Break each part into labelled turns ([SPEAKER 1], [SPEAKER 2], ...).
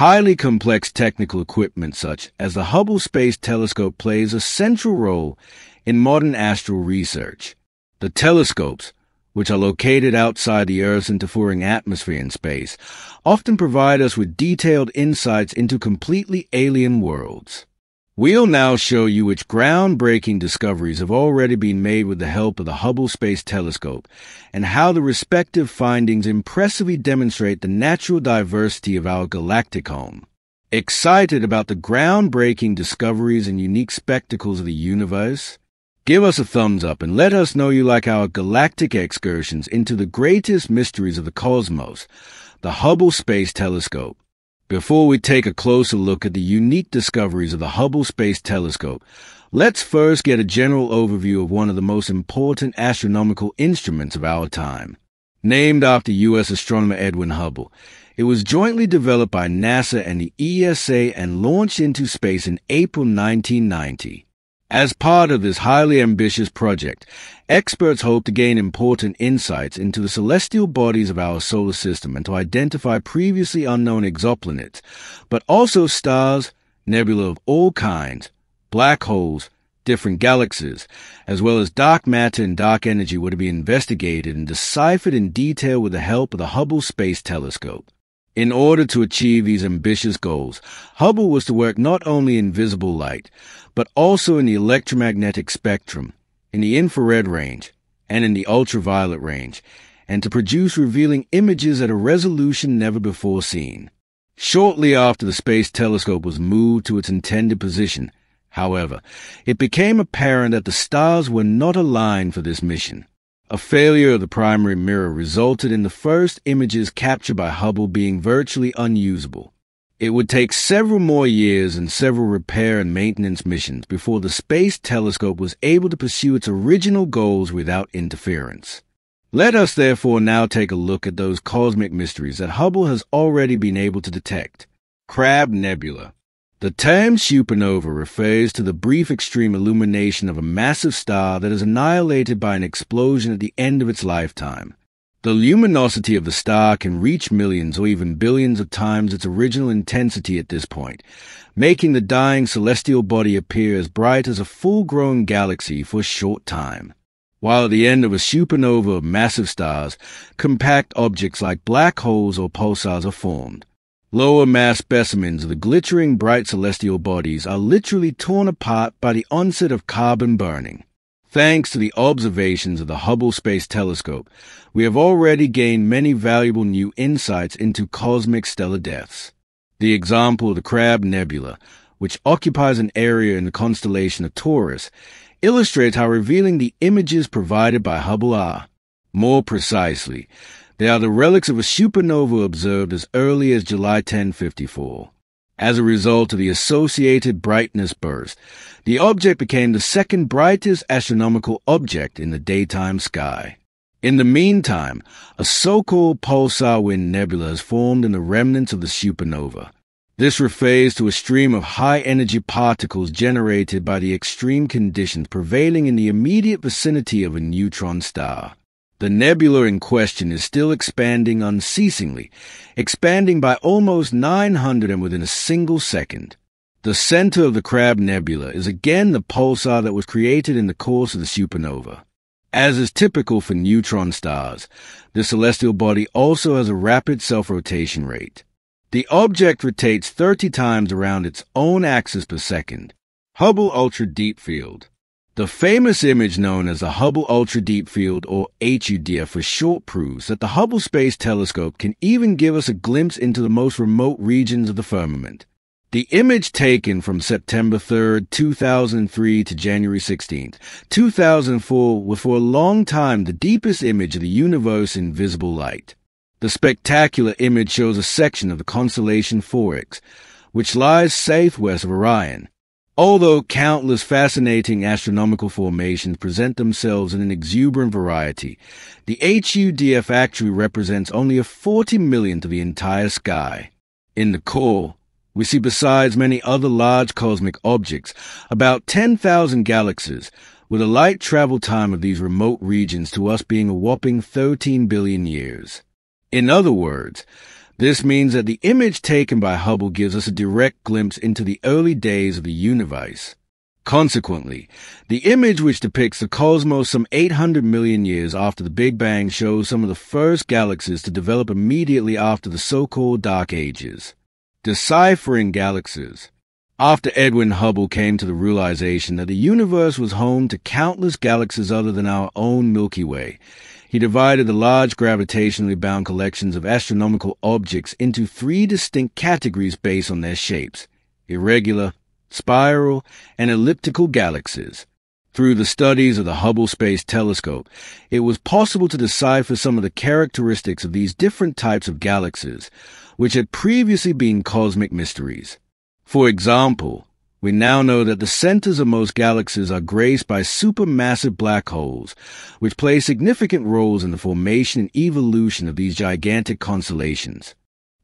[SPEAKER 1] Highly complex technical equipment such as the Hubble Space Telescope plays a central role in modern astral research. The telescopes, which are located outside the Earth's interfering atmosphere in space, often provide us with detailed insights into completely alien worlds. We'll now show you which groundbreaking discoveries have already been made with the help of the Hubble Space Telescope and how the respective findings impressively demonstrate the natural diversity of our galactic home. Excited about the groundbreaking discoveries and unique spectacles of the universe? Give us a thumbs up and let us know you like our galactic excursions into the greatest mysteries of the cosmos, the Hubble Space Telescope. Before we take a closer look at the unique discoveries of the Hubble Space Telescope, let's first get a general overview of one of the most important astronomical instruments of our time. Named after U.S. astronomer Edwin Hubble, it was jointly developed by NASA and the ESA and launched into space in April 1990. As part of this highly ambitious project, experts hope to gain important insights into the celestial bodies of our solar system and to identify previously unknown exoplanets, but also stars, nebula of all kinds, black holes, different galaxies, as well as dark matter and dark energy were to be investigated and deciphered in detail with the help of the Hubble Space Telescope. In order to achieve these ambitious goals, Hubble was to work not only in visible light, but also in the electromagnetic spectrum, in the infrared range, and in the ultraviolet range, and to produce revealing images at a resolution never before seen. Shortly after the Space Telescope was moved to its intended position, however, it became apparent that the stars were not aligned for this mission. A failure of the primary mirror resulted in the first images captured by Hubble being virtually unusable. It would take several more years and several repair and maintenance missions before the Space Telescope was able to pursue its original goals without interference. Let us therefore now take a look at those cosmic mysteries that Hubble has already been able to detect. Crab Nebula. The term supernova refers to the brief extreme illumination of a massive star that is annihilated by an explosion at the end of its lifetime. The luminosity of the star can reach millions or even billions of times its original intensity at this point, making the dying celestial body appear as bright as a full-grown galaxy for a short time. While at the end of a supernova of massive stars, compact objects like black holes or pulsars are formed. Lower mass specimens of the glittering bright celestial bodies are literally torn apart by the onset of carbon burning. Thanks to the observations of the Hubble Space Telescope, we have already gained many valuable new insights into cosmic stellar deaths. The example of the Crab Nebula, which occupies an area in the constellation of Taurus, illustrates how revealing the images provided by Hubble are. More precisely, they are the relics of a supernova observed as early as July 1054. As a result of the associated brightness burst, the object became the second brightest astronomical object in the daytime sky. In the meantime, a so-called pulsar wind nebula has formed in the remnants of the supernova. This refers to a stream of high-energy particles generated by the extreme conditions prevailing in the immediate vicinity of a neutron star. The nebula in question is still expanding unceasingly, expanding by almost 900 and within a single second. The center of the Crab Nebula is again the pulsar that was created in the course of the supernova. As is typical for neutron stars, the celestial body also has a rapid self-rotation rate. The object rotates 30 times around its own axis per second. Hubble Ultra Deep Field the famous image known as the Hubble Ultra Deep Field, or HUDF for short, proves that the Hubble Space Telescope can even give us a glimpse into the most remote regions of the firmament. The image taken from September 3, 2003 to January 16, 2004 was for a long time the deepest image of the universe in visible light. The spectacular image shows a section of the constellation Fornax, which lies southwest of Orion. Although countless fascinating astronomical formations present themselves in an exuberant variety, the HUDF actually represents only a 40 millionth of the entire sky. In the core, we see besides many other large cosmic objects, about 10,000 galaxies, with a light travel time of these remote regions to us being a whopping 13 billion years. In other words, This means that the image taken by Hubble gives us a direct glimpse into the early days of the universe. Consequently, the image which depicts the cosmos some 800 million years after the Big Bang shows some of the first galaxies to develop immediately after the so-called Dark Ages. Deciphering galaxies. After Edwin Hubble came to the realization that the universe was home to countless galaxies other than our own Milky Way, he divided the large gravitationally bound collections of astronomical objects into three distinct categories based on their shapes irregular, spiral, and elliptical galaxies. Through the studies of the Hubble Space Telescope, it was possible to decipher some of the characteristics of these different types of galaxies, which had previously been cosmic mysteries. For example, we now know that the centers of most galaxies are graced by supermassive black holes, which play significant roles in the formation and evolution of these gigantic constellations.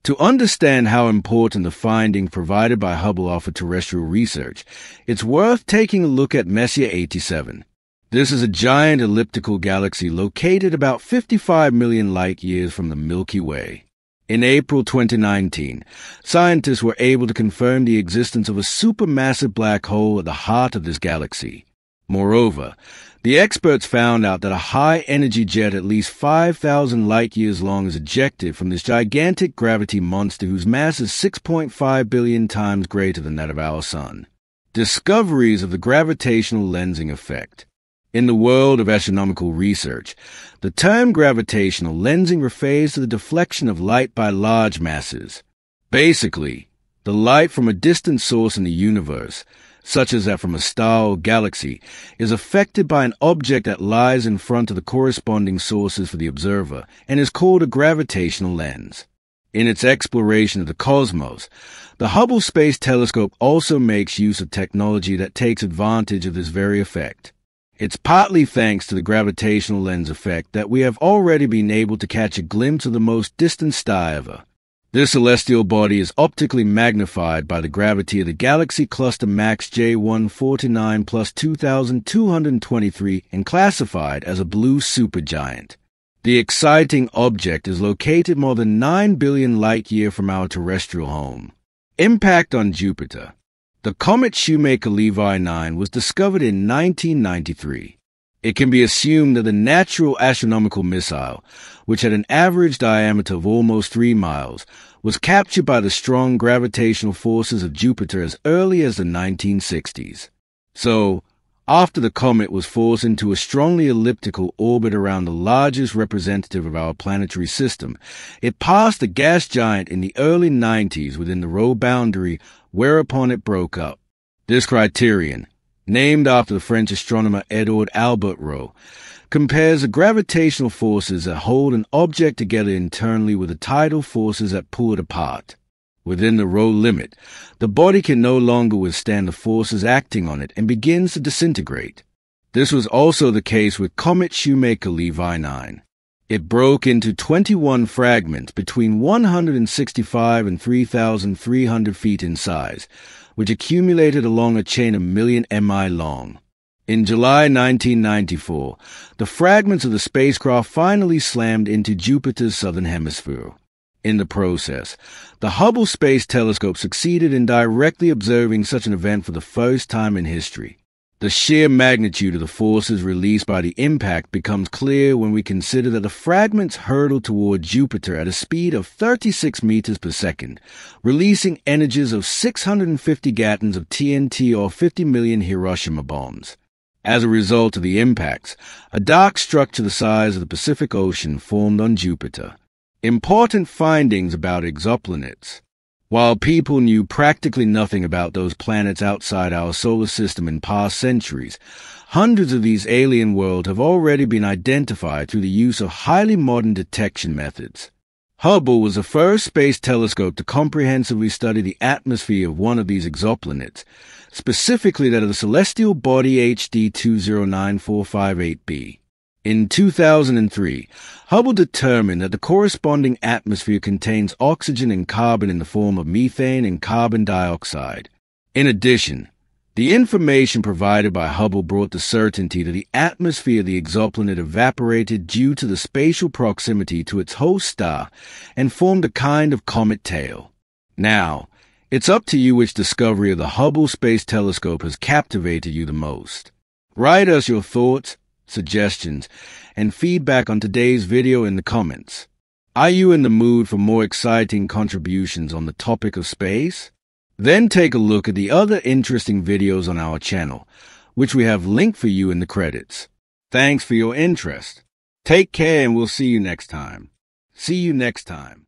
[SPEAKER 1] To understand how important the finding provided by Hubble are terrestrial research, it's worth taking a look at Messier 87. This is a giant elliptical galaxy located about 55 million light years from the Milky Way. In April 2019, scientists were able to confirm the existence of a supermassive black hole at the heart of this galaxy. Moreover, the experts found out that a high energy jet at least 5,000 light years long is ejected from this gigantic gravity monster whose mass is 6.5 billion times greater than that of our Sun. Discoveries of the gravitational lensing effect. In the world of astronomical research, the term gravitational lensing refers to the deflection of light by large masses. Basically, the light from a distant source in the universe, such as that from a star or galaxy, is affected by an object that lies in front of the corresponding sources for the observer and is called a gravitational lens. In its exploration of the cosmos, the Hubble Space Telescope also makes use of technology that takes advantage of this very effect. It's partly thanks to the gravitational lens effect that we have already been able to catch a glimpse of the most distant star ever. This celestial body is optically magnified by the gravity of the galaxy cluster MACS J149 plus 2223 and classified as a blue supergiant. The exciting object is located more than 9 billion light year from our terrestrial home. Impact on Jupiter. The comet Shoemaker-Levy 9 was discovered in 1993. It can be assumed that the natural astronomical missile, which had an average diameter of almost 3 miles, was captured by the strong gravitational forces of Jupiter as early as the 1960s. So, after the comet was forced into a strongly elliptical orbit around the largest representative of our planetary system, it passed the gas giant in the early 90s within the Roche boundary whereupon it broke up. This criterion, named after the French astronomer Edouard Albert Roche, compares the gravitational forces that hold an object together internally with the tidal forces that pull it apart. Within the Roche limit, the body can no longer withstand the forces acting on it and begins to disintegrate. This was also the case with Comet Shoemaker-Levy 9. It broke into 21 fragments between 165 and 3,300 feet in size, which accumulated along a chain a million mi long. In July 1994, the fragments of the spacecraft finally slammed into Jupiter's southern hemisphere. In the process, the Hubble Space Telescope succeeded in directly observing such an event for the first time in history. The sheer magnitude of the forces released by the impact becomes clear when we consider that the fragments hurtled toward Jupiter at a speed of 36 meters per second, releasing energies of 650 gatons of TNT or 50 million Hiroshima bombs. As a result of the impacts, a dark structure the size of the Pacific Ocean formed on Jupiter. Important findings about exoplanets. While people knew practically nothing about those planets outside our solar system in past centuries, hundreds of these alien worlds have already been identified through the use of highly modern detection methods. Hubble was the first space telescope to comprehensively study the atmosphere of one of these exoplanets, specifically that of the celestial body HD 209458b. In 2003, Hubble determined that the corresponding atmosphere contains oxygen and carbon in the form of methane and carbon dioxide. In addition, The information provided by Hubble brought the certainty that the atmosphere of the exoplanet evaporated due to the spatial proximity to its host star and formed a kind of comet tail. Now, it's up to you which discovery of the Hubble Space Telescope has captivated you the most. Write us your thoughts, suggestions, and feedback on today's video in the comments. Are you in the mood for more exciting contributions on the topic of space? Then take a look at the other interesting videos on our channel, which we have linked for you in the credits. Thanks for your interest. Take care and we'll see you next time. See you next time.